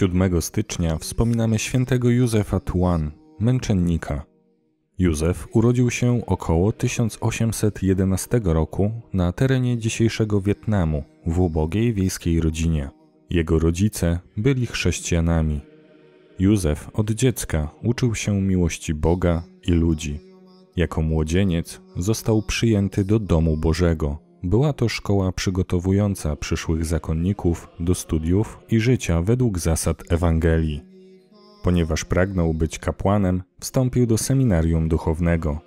7 stycznia wspominamy świętego Józefa Tuan, męczennika. Józef urodził się około 1811 roku na terenie dzisiejszego Wietnamu w ubogiej wiejskiej rodzinie. Jego rodzice byli chrześcijanami. Józef od dziecka uczył się miłości Boga i ludzi. Jako młodzieniec został przyjęty do domu Bożego. Była to szkoła przygotowująca przyszłych zakonników do studiów i życia według zasad Ewangelii. Ponieważ pragnął być kapłanem, wstąpił do seminarium duchownego.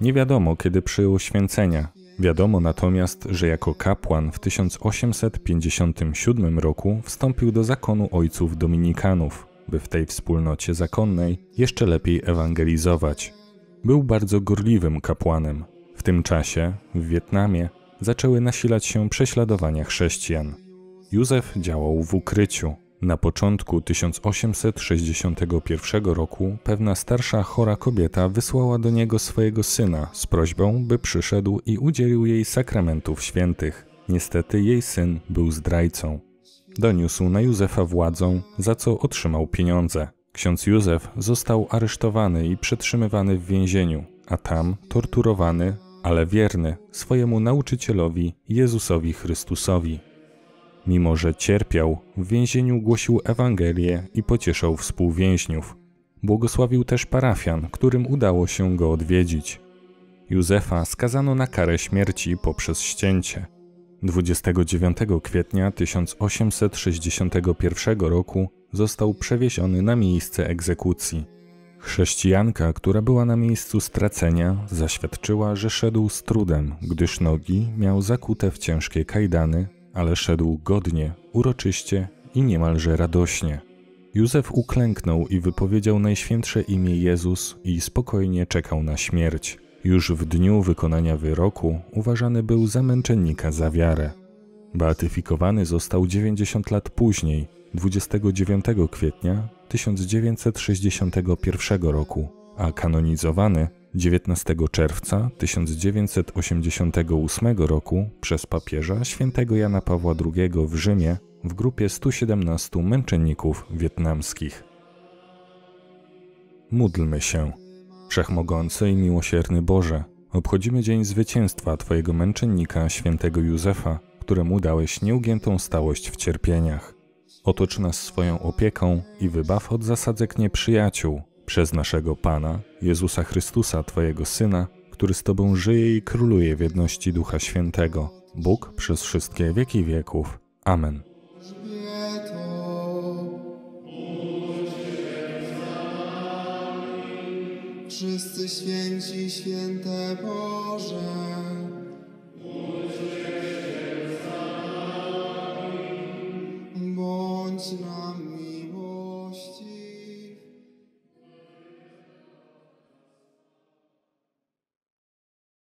Nie wiadomo, kiedy przyjął święcenia. Wiadomo natomiast, że jako kapłan w 1857 roku wstąpił do zakonu ojców dominikanów, by w tej wspólnocie zakonnej jeszcze lepiej ewangelizować. Był bardzo gorliwym kapłanem. W tym czasie, w Wietnamie, zaczęły nasilać się prześladowania chrześcijan. Józef działał w ukryciu. Na początku 1861 roku pewna starsza chora kobieta wysłała do niego swojego syna z prośbą, by przyszedł i udzielił jej sakramentów świętych. Niestety jej syn był zdrajcą. Doniósł na Józefa władzą, za co otrzymał pieniądze. Ksiądz Józef został aresztowany i przetrzymywany w więzieniu, a tam torturowany, ale wierny swojemu nauczycielowi Jezusowi Chrystusowi. Mimo, że cierpiał, w więzieniu głosił Ewangelię i pocieszał współwięźniów. Błogosławił też parafian, którym udało się go odwiedzić. Józefa skazano na karę śmierci poprzez ścięcie. 29 kwietnia 1861 roku został przewieziony na miejsce egzekucji. Chrześcijanka, która była na miejscu stracenia, zaświadczyła, że szedł z trudem, gdyż nogi miał zakute w ciężkie kajdany, ale szedł godnie, uroczyście i niemalże radośnie. Józef uklęknął i wypowiedział najświętsze imię Jezus i spokojnie czekał na śmierć. Już w dniu wykonania wyroku uważany był za męczennika za wiarę. Beatyfikowany został 90 lat później, 29 kwietnia 1961 roku, a kanonizowany 19 czerwca 1988 roku przez papieża świętego Jana Pawła II w Rzymie w grupie 117 męczenników wietnamskich. Módlmy się. Wszechmogący i miłosierny Boże, obchodzimy dzień zwycięstwa Twojego męczennika, świętego Józefa, któremu dałeś nieugiętą stałość w cierpieniach. Otocz nas swoją opieką i wybaw od zasadzek nieprzyjaciół, przez naszego Pana, Jezusa Chrystusa, Twojego Syna, który z Tobą żyje i króluje w jedności Ducha Świętego, Bóg przez wszystkie wieki wieków. Amen. Wszyscy święci, święte Boże.